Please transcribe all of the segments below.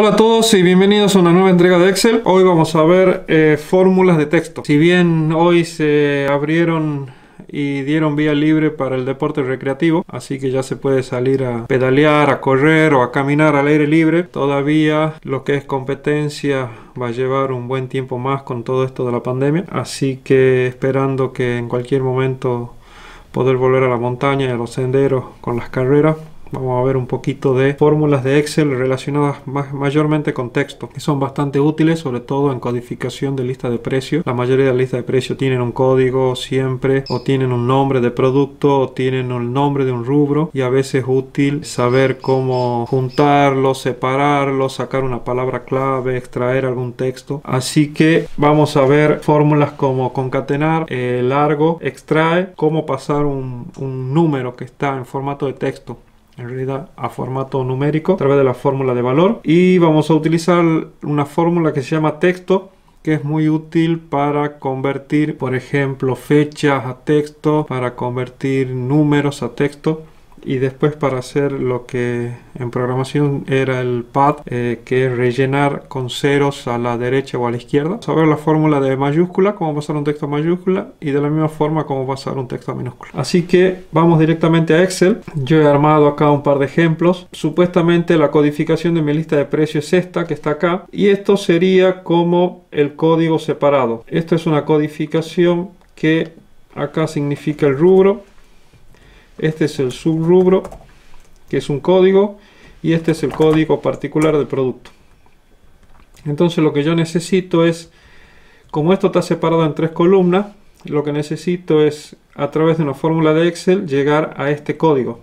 Hola a todos y bienvenidos a una nueva entrega de Excel. Hoy vamos a ver eh, fórmulas de texto. Si bien hoy se abrieron y dieron vía libre para el deporte recreativo, así que ya se puede salir a pedalear, a correr o a caminar al aire libre. Todavía lo que es competencia va a llevar un buen tiempo más con todo esto de la pandemia, así que esperando que en cualquier momento poder volver a la montaña y a los senderos con las carreras Vamos a ver un poquito de fórmulas de Excel relacionadas mayormente con texto, que son bastante útiles, sobre todo en codificación de lista de precios. La mayoría de listas de precios tienen un código siempre, o tienen un nombre de producto, o tienen el nombre de un rubro, y a veces es útil saber cómo juntarlo, separarlo, sacar una palabra clave, extraer algún texto. Así que vamos a ver fórmulas como concatenar, eh, largo, extrae, cómo pasar un número que está en formato de texto en realidad a formato numérico a través de la fórmula de valor. Y vamos a utilizar una fórmula que se llama texto que es muy útil para convertir por ejemplo fechas a texto para convertir números a texto y después para hacer lo que en programación era el pad eh, que es rellenar con ceros a la derecha o a la izquierda. Saber la fórmula de mayúscula cómo pasar un texto a mayúscula y de la misma forma cómo pasar un texto a minúscula. Así que vamos directamente a Excel. Yo he armado acá un par de ejemplos. Supuestamente la codificación de mi lista de precios es esta que está acá y esto sería como el código separado. Esto es una codificación que acá significa el rubro este es el subrubro, que es un código, y este es el código particular del producto. Entonces lo que yo necesito es, como esto está separado en tres columnas, lo que necesito es, a través de una fórmula de Excel, llegar a este código.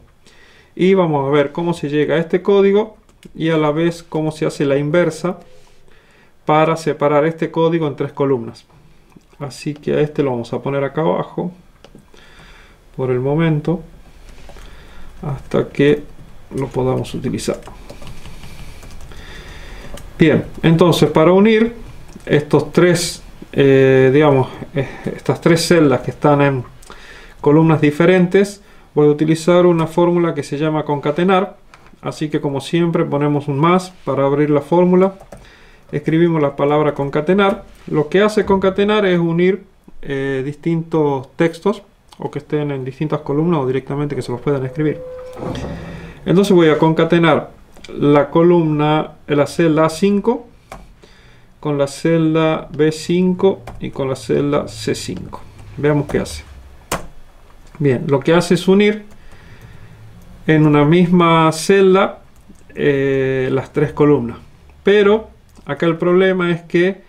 Y vamos a ver cómo se llega a este código y a la vez cómo se hace la inversa para separar este código en tres columnas. Así que a este lo vamos a poner acá abajo por el momento hasta que lo podamos utilizar. Bien, entonces para unir estos tres, eh, digamos, eh, estas tres celdas que están en columnas diferentes, voy a utilizar una fórmula que se llama concatenar. Así que como siempre ponemos un más para abrir la fórmula. Escribimos la palabra concatenar. Lo que hace concatenar es unir eh, distintos textos o que estén en distintas columnas o directamente que se los puedan escribir. Entonces voy a concatenar la columna, la celda A5 con la celda B5 y con la celda C5. Veamos qué hace. Bien, lo que hace es unir en una misma celda eh, las tres columnas. Pero acá el problema es que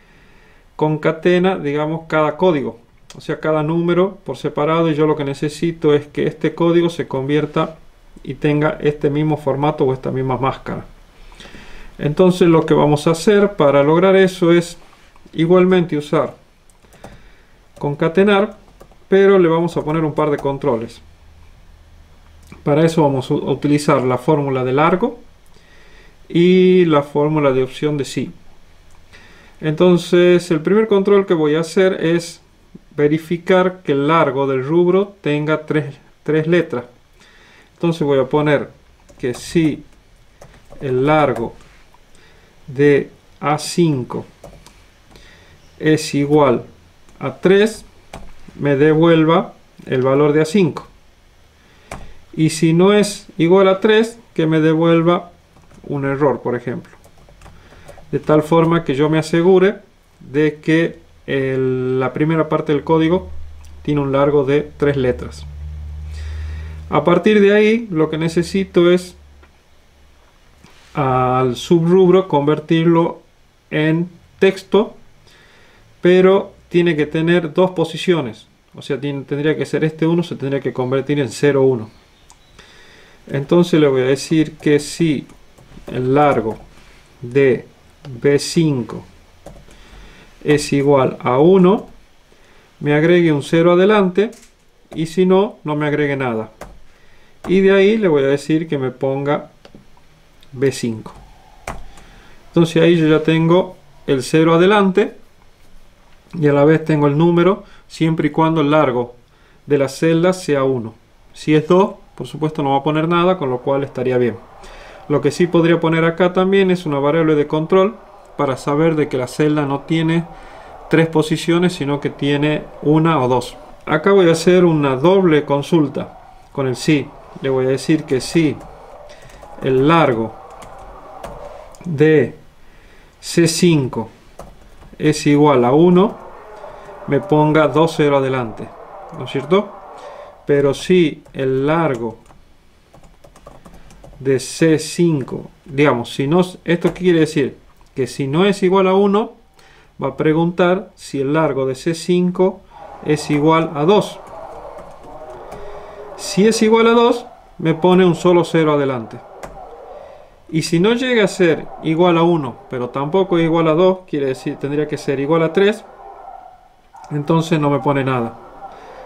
concatena, digamos, cada código o sea cada número por separado y yo lo que necesito es que este código se convierta y tenga este mismo formato o esta misma máscara. Entonces lo que vamos a hacer para lograr eso es igualmente usar concatenar pero le vamos a poner un par de controles. Para eso vamos a utilizar la fórmula de largo y la fórmula de opción de sí. Entonces el primer control que voy a hacer es verificar que el largo del rubro tenga tres, letras. Entonces voy a poner que si el largo de A5 es igual a 3, me devuelva el valor de A5. Y si no es igual a 3, que me devuelva un error, por ejemplo. De tal forma que yo me asegure de que la primera parte del código tiene un largo de tres letras. A partir de ahí lo que necesito es al subrubro convertirlo en texto, pero tiene que tener dos posiciones. O sea, tendría que ser este 1, se tendría que convertir en 0, 1. Entonces le voy a decir que si el largo de B5 es igual a 1, me agregue un 0 adelante y si no, no me agregue nada. Y de ahí le voy a decir que me ponga B5. Entonces ahí yo ya tengo el 0 adelante y a la vez tengo el número siempre y cuando el largo de la celda sea 1. Si es 2, por supuesto no va a poner nada, con lo cual estaría bien. Lo que sí podría poner acá también es una variable de control para saber de que la celda no tiene tres posiciones, sino que tiene una o dos. Acá voy a hacer una doble consulta con el sí. Le voy a decir que si el largo de C5 es igual a 1, me ponga 2 0 adelante. ¿No es cierto? Pero si el largo de C5, digamos, si no, esto quiere decir que si no es igual a 1, va a preguntar si el largo de C5 es igual a 2. Si es igual a 2, me pone un solo 0 adelante. Y si no llega a ser igual a 1, pero tampoco es igual a 2, quiere decir tendría que ser igual a 3, entonces no me pone nada.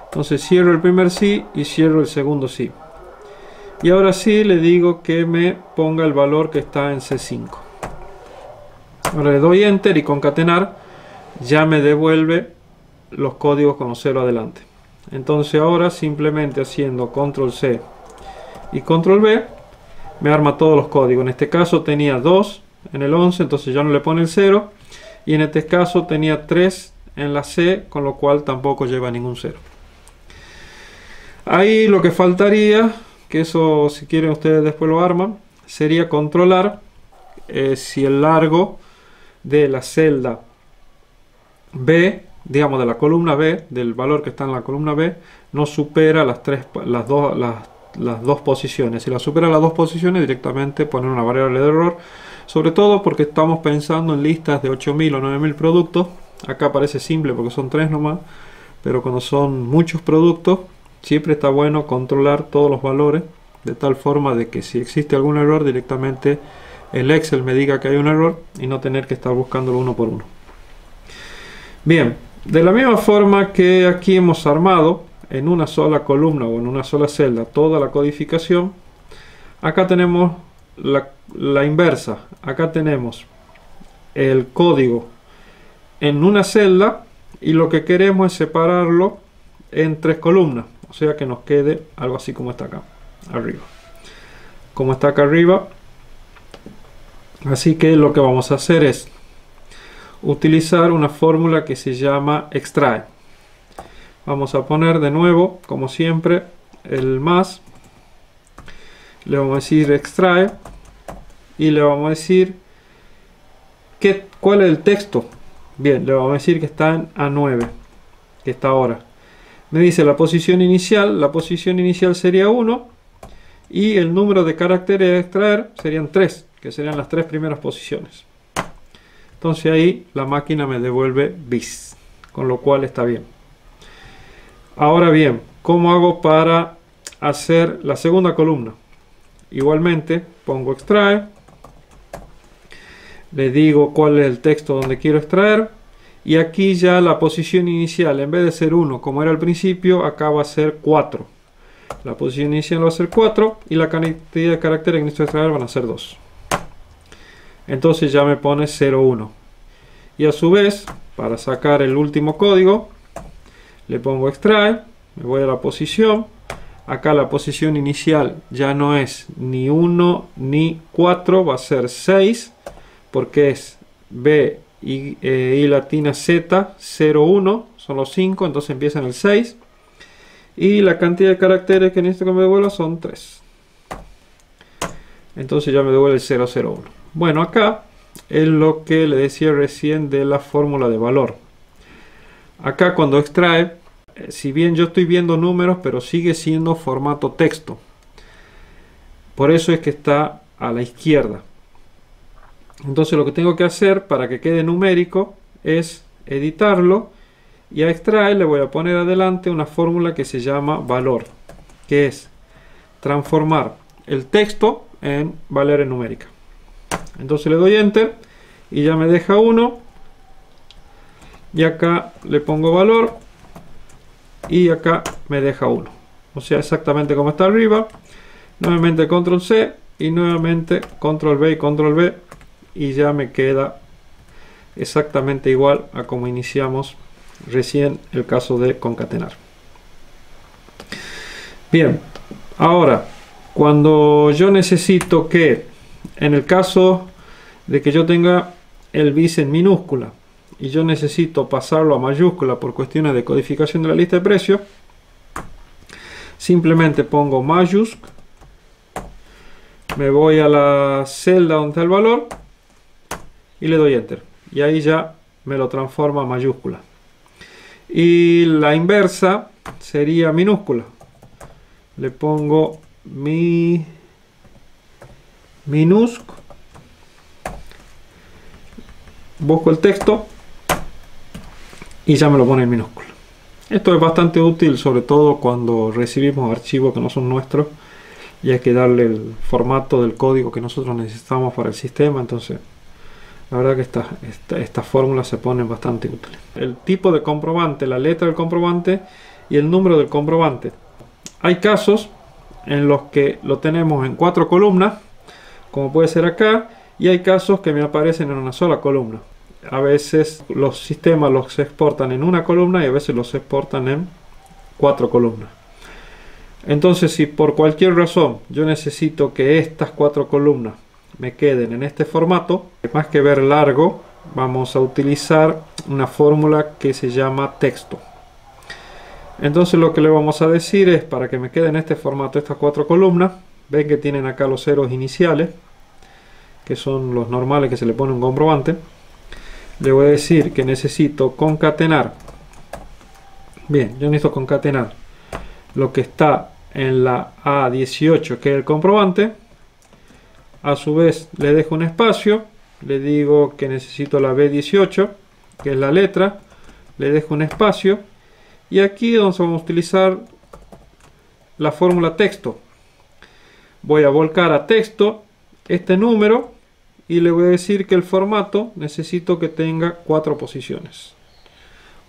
Entonces cierro el primer sí y cierro el segundo sí. Y ahora sí le digo que me ponga el valor que está en C5. Ahora le doy Enter y concatenar ya me devuelve los códigos con 0 adelante. Entonces ahora simplemente haciendo Control C y Control V me arma todos los códigos. En este caso tenía 2 en el 11, entonces ya no le pone el 0. Y en este caso tenía 3 en la C, con lo cual tampoco lleva ningún 0. Ahí lo que faltaría que eso si quieren ustedes después lo arman, sería controlar eh, si el largo de la celda B, digamos de la columna B, del valor que está en la columna B, no supera las, tres, las, las, las dos posiciones. Si la supera las dos posiciones, directamente poner una variable de error, sobre todo porque estamos pensando en listas de 8000 o 9000 productos. Acá parece simple porque son tres nomás, pero cuando son muchos productos, siempre está bueno controlar todos los valores de tal forma de que si existe algún error directamente el Excel me diga que hay un error y no tener que estar buscándolo uno por uno. Bien, de la misma forma que aquí hemos armado en una sola columna o en una sola celda toda la codificación, acá tenemos la, inversa. Acá tenemos el código en una celda y lo que queremos es separarlo en tres columnas. O sea que nos quede algo así como está acá, arriba. Como está acá arriba. Así que lo que vamos a hacer es utilizar una fórmula que se llama extrae. Vamos a poner de nuevo, como siempre, el más. Le vamos a decir extrae. Y le vamos a decir que, cuál es el texto. Bien, le vamos a decir que está en A9, que está ahora me dice la posición inicial, la posición inicial sería 1 y el número de caracteres a extraer serían 3, que serían las tres primeras posiciones. Entonces ahí la máquina me devuelve bis, con lo cual está bien. Ahora bien, ¿cómo hago para hacer la segunda columna? Igualmente pongo extrae, le digo cuál es el texto donde quiero extraer, y aquí ya la posición inicial en vez de ser 1 como era al principio acá va a ser 4 la posición inicial va a ser 4 y la cantidad de caracteres que necesito extraer van a ser 2 entonces ya me pone 0 1 y a su vez para sacar el último código le pongo extrae me voy a la posición. Acá la posición inicial ya no es ni 1 ni 4 va a ser 6 porque es B y, eh, latina Z 01 son los 5 entonces empieza en el 6 y la cantidad de caracteres que necesito que me devuelva son 3 entonces ya me devuelve el 001 bueno acá es lo que le decía recién de la fórmula de valor. Acá cuando extrae eh, si bien yo estoy viendo números pero sigue siendo formato texto. Por eso es que está a la izquierda. Entonces lo que tengo que hacer para que quede numérico es editarlo y a extraer le voy a poner adelante una fórmula que se llama valor, que es transformar el texto en valores numérica. Entonces le doy enter y ya me deja 1 y acá le pongo valor y acá me deja 1. O sea, exactamente como está arriba. Nuevamente control C y nuevamente control V y control V y ya me queda exactamente igual a como iniciamos recién el caso de concatenar. Bien, ahora cuando yo necesito que en el caso de que yo tenga el bis en minúscula y yo necesito pasarlo a mayúscula por cuestiones de codificación de la lista de precios, simplemente pongo mayúsc, me voy a la celda donde está el valor y le doy enter. Y ahí ya me lo transforma a mayúscula. Y la inversa sería minúscula. Le pongo mi minúsc busco el texto y ya me lo pone en minúscula. Esto es bastante útil, sobre todo cuando recibimos archivos que no son nuestros y hay que darle el formato del código que nosotros necesitamos para el sistema. Entonces, la verdad que estas esta, fórmulas se ponen bastante útiles. El tipo de comprobante, la letra del comprobante y el número del comprobante. Hay casos en los que lo tenemos en cuatro columnas, como puede ser acá, y hay casos que me aparecen en una sola columna a veces los sistemas los exportan en una columna y a veces los exportan en cuatro columnas. Entonces, si por cualquier razón yo necesito que estas cuatro columnas me queden en este formato, más que ver largo, vamos a utilizar una fórmula que se llama texto. Entonces lo que le vamos a decir es para que me quede en este formato estas cuatro columnas, ven que tienen acá los ceros iniciales, que son los normales que se le pone un comprobante. Le voy a decir que necesito concatenar. Bien yo necesito concatenar lo que está en la A18 que es el comprobante. A su vez le dejo un espacio. Le digo que necesito la B18 que es la letra. Le dejo un espacio. Y aquí vamos a utilizar la fórmula texto voy a volcar a texto este número y le voy a decir que el formato necesito que tenga cuatro posiciones.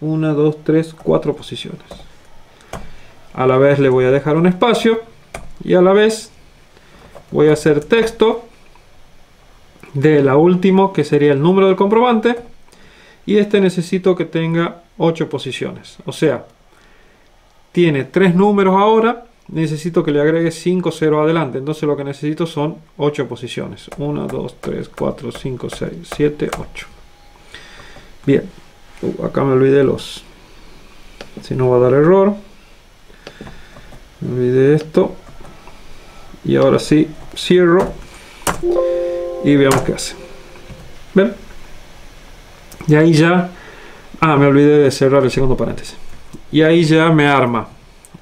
Una, dos, tres, cuatro posiciones. A la vez le voy a dejar un espacio y a la vez voy a hacer texto de la última que sería el número del comprobante y este necesito que tenga ocho posiciones. O sea, tiene tres números ahora necesito que le agregue 5 0 adelante. Entonces lo que necesito son 8 posiciones. 1, 2, 3, 4, 5, 6, 7, 8. Bien. Uh, acá me olvidé los... Si no va a dar error. Me olvidé esto. Y ahora sí, cierro. Y veamos qué hace. ¿Ven? Y ahí ya... Ah, me olvidé de cerrar el segundo paréntesis. Y ahí ya me arma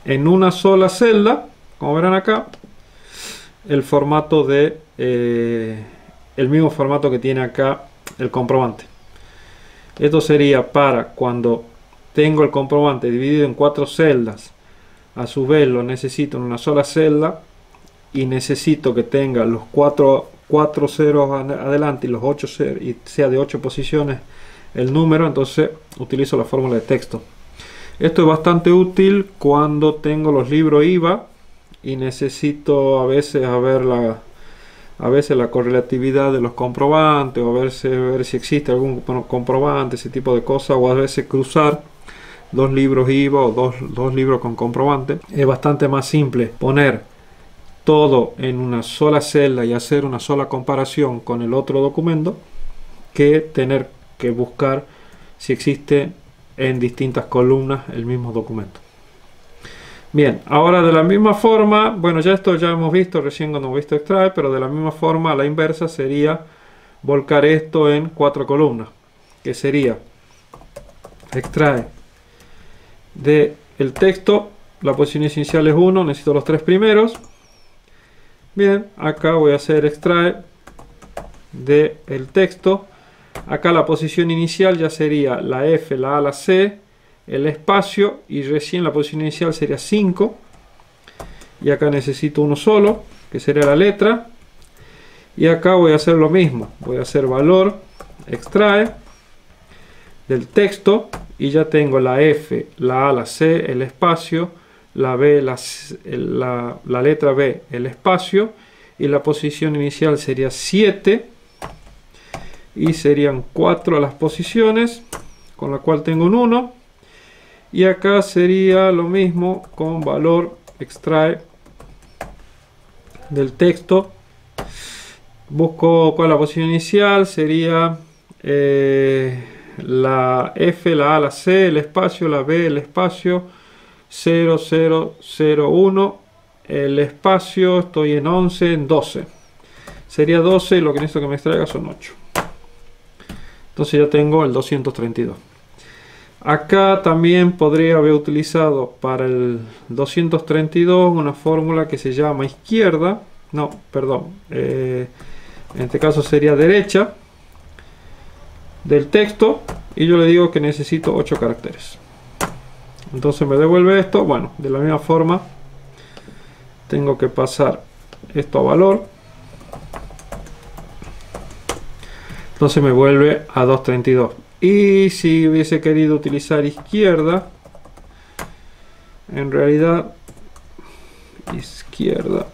en una sola celda, como verán acá, el formato de eh, el mismo formato que tiene acá el comprobante. Esto sería para cuando tengo el comprobante dividido en cuatro celdas, a su vez lo necesito en una sola celda y necesito que tenga los cuatro, cuatro ceros adelante y los ocho ceros y sea de ocho posiciones el número, entonces utilizo la fórmula de texto. Esto es bastante útil cuando tengo los libros IVA y necesito a veces ver la, a veces la correlatividad de los comprobantes o a ver si, ver si existe algún comprobante, ese tipo de cosas, o a veces cruzar dos libros IVA o dos, dos libros con comprobante. Es bastante más simple poner todo en una sola celda y hacer una sola comparación con el otro documento que tener que buscar si existe en distintas columnas el mismo documento. Bien, ahora de la misma forma, bueno, ya esto ya hemos visto recién cuando hemos visto extraer, pero de la misma forma la inversa sería volcar esto en cuatro columnas, que sería extrae de texto, la posición inicial es 1, necesito los tres primeros. Bien, acá voy a hacer extrae de el texto Acá la posición inicial ya sería la F, la A, la C, el espacio y recién la posición inicial sería 5. Y acá necesito uno solo, que sería la letra. Y acá voy a hacer lo mismo. Voy a hacer valor, extrae del texto y ya tengo la F, la A, la C, el espacio, la B, la, letra B, el espacio y la posición inicial sería 7 y serían 4 las posiciones con la cual tengo un 1 y acá sería lo mismo con valor extrae del texto busco cuál es la posición inicial, sería eh, la F, la A, la C, el espacio, la B, el espacio, 0001, el espacio, estoy en 11, en 12. Sería 12 y lo que necesito que me extraiga son 8. Entonces ya tengo el 232. Acá también podría haber utilizado para el 232 una fórmula que se llama izquierda. No, perdón. Eh, en este caso sería derecha del texto. Y yo le digo que necesito 8 caracteres. Entonces me devuelve esto. Bueno, de la misma forma tengo que pasar esto a valor. Entonces me vuelve a 232. Y si hubiese querido utilizar izquierda, en realidad izquierda.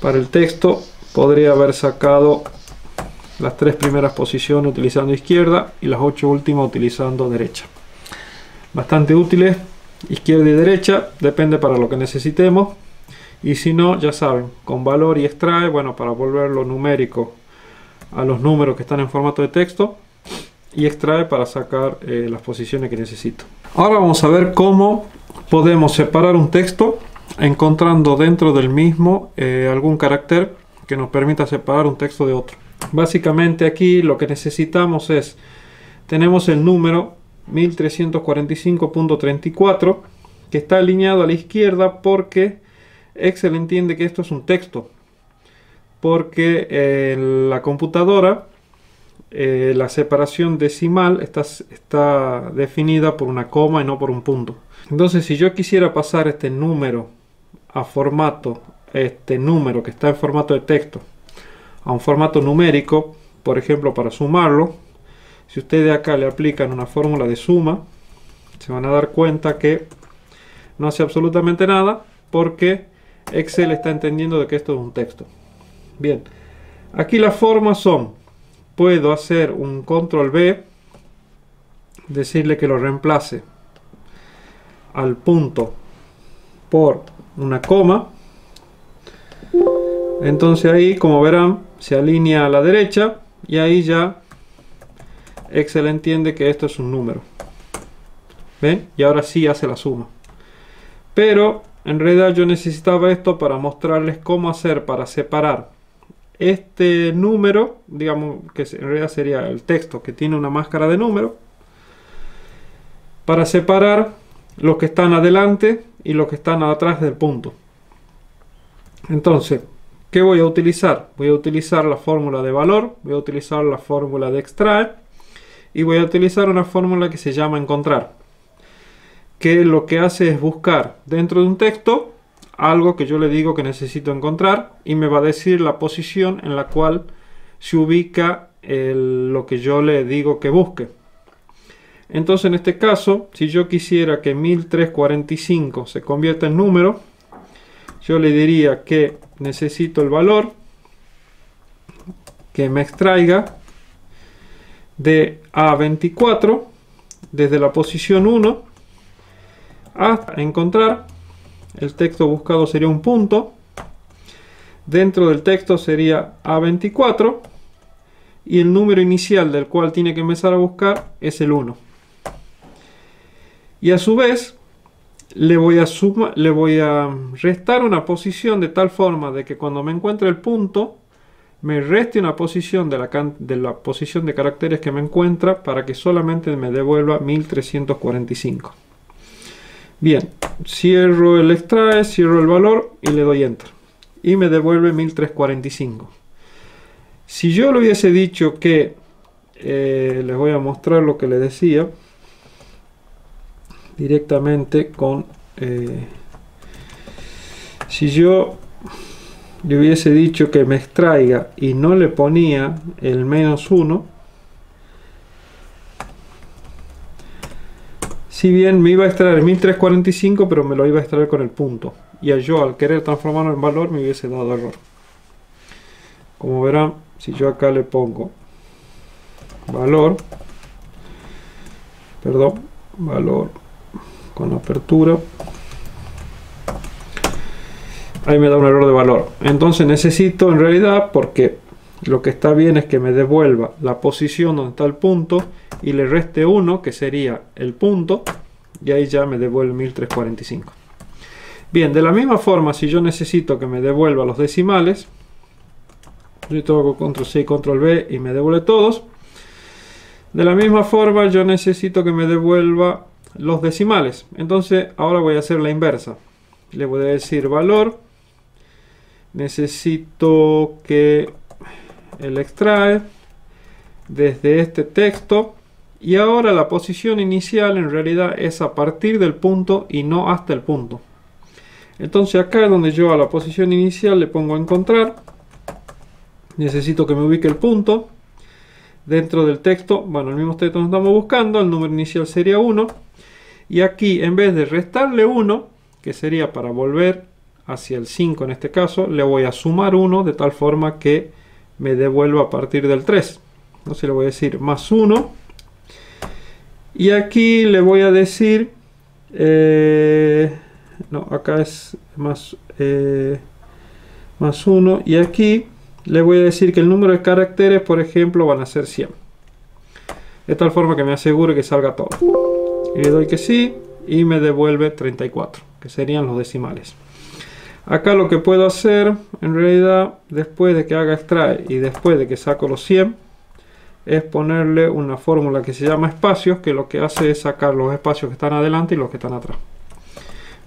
Para el texto podría haber sacado las tres primeras posiciones utilizando izquierda y las ocho últimas utilizando derecha. Bastante útiles izquierda y derecha depende para lo que necesitemos. Y si no ya saben con valor y extrae bueno para volverlo numérico a los números que están en formato de texto y extrae para sacar eh, las posiciones que necesito. Ahora vamos a ver cómo podemos separar un texto encontrando dentro del mismo eh, algún carácter que nos permita separar un texto de otro. Básicamente aquí lo que necesitamos es, tenemos el número 1345.34 que está alineado a la izquierda porque Excel entiende que esto es un texto porque eh, la computadora eh, la separación decimal está, está definida por una coma y no por un punto. Entonces si yo quisiera pasar este número a formato, este número que está en formato de texto, a un formato numérico, por ejemplo para sumarlo, si ustedes acá le aplican una fórmula de suma, se van a dar cuenta que no hace absolutamente nada porque Excel está entendiendo de que esto es un texto. Bien, aquí las formas son, puedo hacer un control B, decirle que lo reemplace al punto por una coma. Entonces ahí, como verán, se alinea a la derecha y ahí ya Excel entiende que esto es un número. ¿Ven? Y ahora sí hace la suma. Pero en realidad yo necesitaba esto para mostrarles cómo hacer para separar este número, digamos que en realidad sería el texto que tiene una máscara de número, para separar los que están adelante y los que están atrás del punto. Entonces, ¿qué voy a utilizar? Voy a utilizar la fórmula de valor, voy a utilizar la fórmula de extraer y voy a utilizar una fórmula que se llama encontrar, que lo que hace es buscar dentro de un texto algo que yo le digo que necesito encontrar y me va a decir la posición en la cual se ubica lo que yo le digo que busque. Entonces en este caso, si yo quisiera que 1345 se convierta en número, yo le diría que necesito el valor que me extraiga de A24 desde la posición 1 hasta encontrar el texto buscado sería un punto. Dentro del texto sería A24. Y el número inicial del cual tiene que empezar a buscar es el 1. Y a su vez, le voy a, suma, le voy a restar una posición de tal forma de que cuando me encuentre el punto, me reste una posición de la, de la posición de caracteres que me encuentra para que solamente me devuelva 1345. Bien, cierro el extrae, cierro el valor y le doy enter. Y me devuelve 1345. Si yo le hubiese dicho que, eh, les voy a mostrar lo que le decía, directamente con, eh, si yo le hubiese dicho que me extraiga y no le ponía el menos 1, Si bien me iba a extraer 1345, pero me lo iba a extraer con el punto. Y yo al querer transformarlo en valor me hubiese dado error. Como verán, si yo acá le pongo valor, perdón, valor con apertura, ahí me da un error de valor. Entonces necesito en realidad, porque lo que está bien es que me devuelva la posición donde está el punto y le reste 1, que sería el punto, y ahí ya me devuelve 1345. Bien, de la misma forma, si yo necesito que me devuelva los decimales, yo hago control C y control V y me devuelve todos. De la misma forma, yo necesito que me devuelva los decimales. Entonces, ahora voy a hacer la inversa. Le voy a decir valor. Necesito que él extrae desde este texto. Y ahora la posición inicial en realidad es a partir del punto y no hasta el punto. Entonces acá es donde yo a la posición inicial le pongo encontrar. Necesito que me ubique el punto. Dentro del texto, bueno, el mismo texto nos estamos buscando, el número inicial sería 1. Y aquí, en vez de restarle 1, que sería para volver hacia el 5 en este caso, le voy a sumar 1 de tal forma que me devuelva a partir del 3. Entonces le voy a decir más 1. Y aquí le voy a decir... Eh, no, acá es más, eh, más 1 y aquí le voy a decir que el número de caracteres, por ejemplo, van a ser 100. De tal forma que me asegure que salga todo. Le doy que sí y me devuelve 34, que serían los decimales. Acá lo que puedo hacer, en realidad, después de que haga extrae y después de que saco los 100, es ponerle una fórmula que se llama espacios, que lo que hace es sacar los espacios que están adelante y los que están atrás.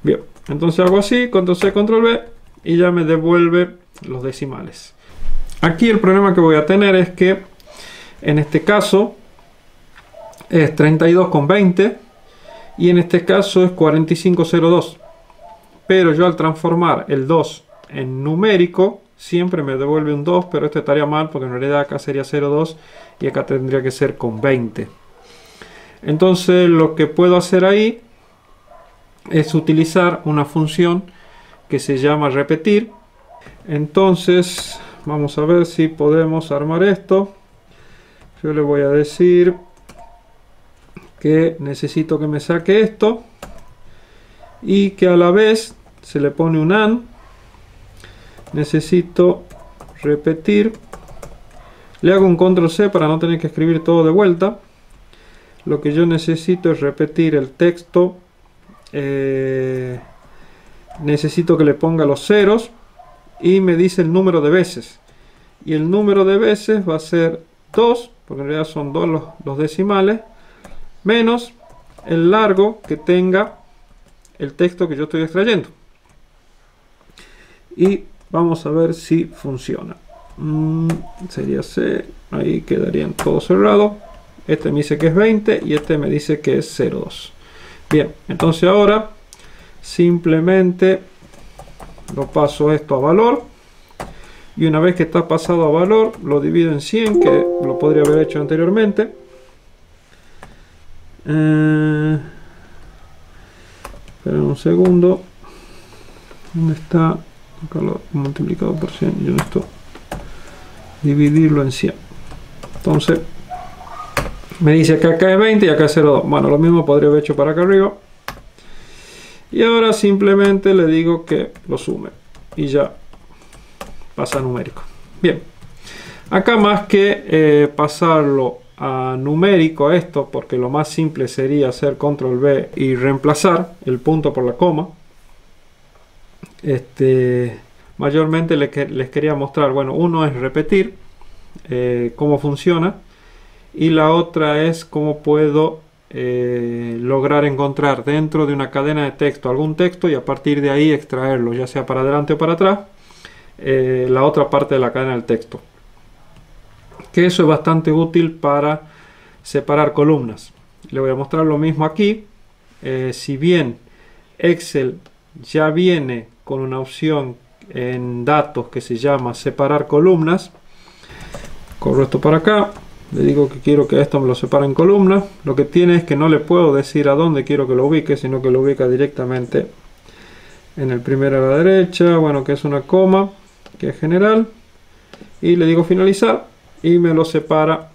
Bien, entonces hago así, control C, control V y ya me devuelve los decimales. Aquí el problema que voy a tener es que en este caso es 32,20 y en este caso es 45,02. Pero yo al transformar el 2 en numérico siempre me devuelve un 2, pero esto estaría mal porque en realidad acá sería 0,2 y acá tendría que ser con 20. Entonces lo que puedo hacer ahí es utilizar una función que se llama repetir. Entonces, vamos a ver si podemos armar esto. Yo le voy a decir que necesito que me saque esto y que a la vez se le pone un AND. Necesito repetir. Le hago un control C para no tener que escribir todo de vuelta. Lo que yo necesito es repetir el texto eh, necesito que le ponga los ceros y me dice el número de veces y el número de veces va a ser 2 porque en realidad son 2 los, decimales menos el largo que tenga el texto que yo estoy extrayendo y vamos a ver si funciona mm, sería C ahí quedarían todos cerrados este me dice que es 20 y este me dice que es 0,2 Bien, entonces ahora simplemente lo paso esto a valor. Y una vez que está pasado a valor, lo divido en 100, que lo podría haber hecho anteriormente. Eh, esperen un segundo. ¿Dónde está? Lo multiplicado por 100. Yo necesito dividirlo en 100. Entonces, me dice que acá es 20 y acá es 0,2. Bueno, lo mismo podría haber hecho para acá arriba. Y ahora simplemente le digo que lo sume. Y ya pasa a numérico. Bien. Acá más que eh, pasarlo a numérico esto, porque lo más simple sería hacer control V y reemplazar el punto por la coma. Este, mayormente les, quería mostrar, bueno, uno es repetir eh, cómo funciona y la otra es cómo puedo eh, lograr encontrar dentro de una cadena de texto algún texto y a partir de ahí extraerlo, ya sea para adelante o para atrás, eh, la otra parte de la cadena del texto. Que eso es bastante útil para separar columnas. Le voy a mostrar lo mismo aquí. Si bien Excel ya viene con una opción en datos que se llama separar columnas, corro esto para acá le digo que quiero que esto me lo separe en columnas. Lo que tiene es que no le puedo decir a dónde quiero que lo ubique sino que lo ubica directamente en el primero a la derecha. Bueno que es una coma que es general. Y le digo finalizar y me lo separa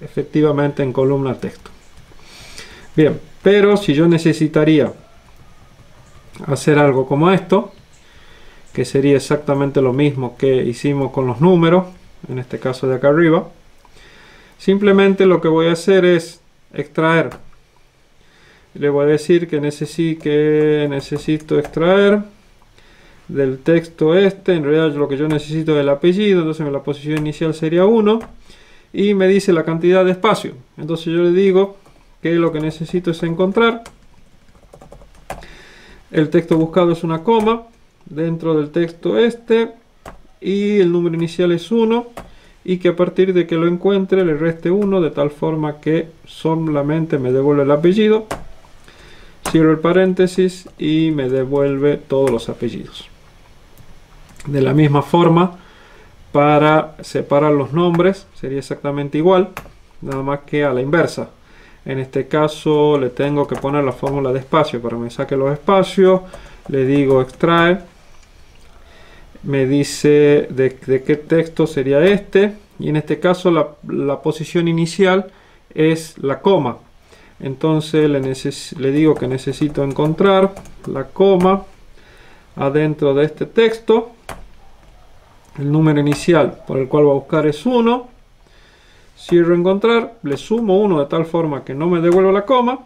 efectivamente en columna texto. Bien pero si yo necesitaría hacer algo como esto que sería exactamente lo mismo que hicimos con los números, en este caso de acá arriba. Simplemente lo que voy a hacer es extraer. Le voy a decir que, que necesito extraer del texto este. En realidad lo que yo necesito es el apellido, entonces la posición inicial sería 1. Y me dice la cantidad de espacio. Entonces yo le digo que lo que necesito es encontrar. El texto buscado es una coma dentro del texto este y el número inicial es 1 y que a partir de que lo encuentre le reste 1 de tal forma que solamente me devuelve el apellido. Cierro el paréntesis y me devuelve todos los apellidos. De la misma forma para separar los nombres sería exactamente igual nada más que a la inversa en este caso le tengo que poner la fórmula de espacio para que me saque los espacios. Le digo extrae me dice de, qué texto sería este. Y en este caso la, posición inicial es la coma. Entonces le, le, digo que necesito encontrar la coma adentro de este texto. El número inicial por el cual voy a buscar es 1 cierro encontrar le sumo 1 de tal forma que no me devuelva la coma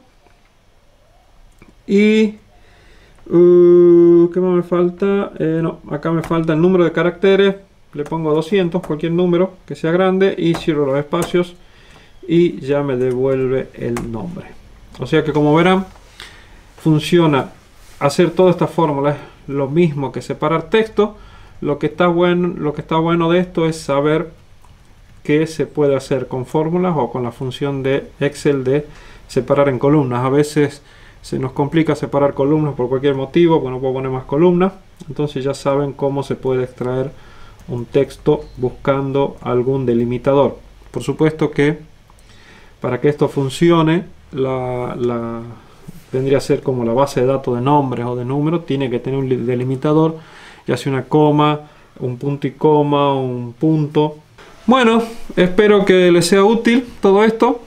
y Uh, ¿Qué más me falta? Eh, no, acá me falta el número de caracteres. Le pongo 200, cualquier número que sea grande y cierro los espacios y ya me devuelve el nombre. O sea que como verán, funciona hacer toda esta fórmula es lo mismo que separar texto. Lo que está bueno, lo que está bueno de esto es saber que se puede hacer con fórmulas o con la función de Excel de separar en columnas. A veces se nos complica separar columnas por cualquier motivo, porque no puedo poner más columnas. Entonces ya saben cómo se puede extraer un texto buscando algún delimitador. Por supuesto que para que esto funcione, la, vendría a ser como la base de datos de nombres o de números, tiene que tener un delimitador, ya sea una coma, un punto y coma, un punto. Bueno, espero que les sea útil todo esto.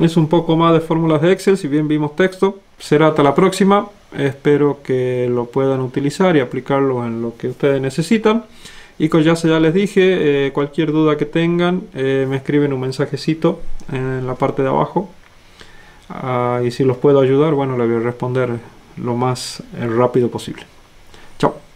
Es un poco más de fórmulas de Excel, si bien vimos texto será hasta la próxima. Espero que lo puedan utilizar y aplicarlo en lo que ustedes necesitan. Y como ya, les dije, eh, cualquier duda que tengan, eh, me escriben un mensajecito en la parte de abajo. Ah, y si los puedo ayudar, bueno, les voy a responder lo más eh, rápido posible. Chao.